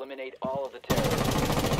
Eliminate all of the terrorists.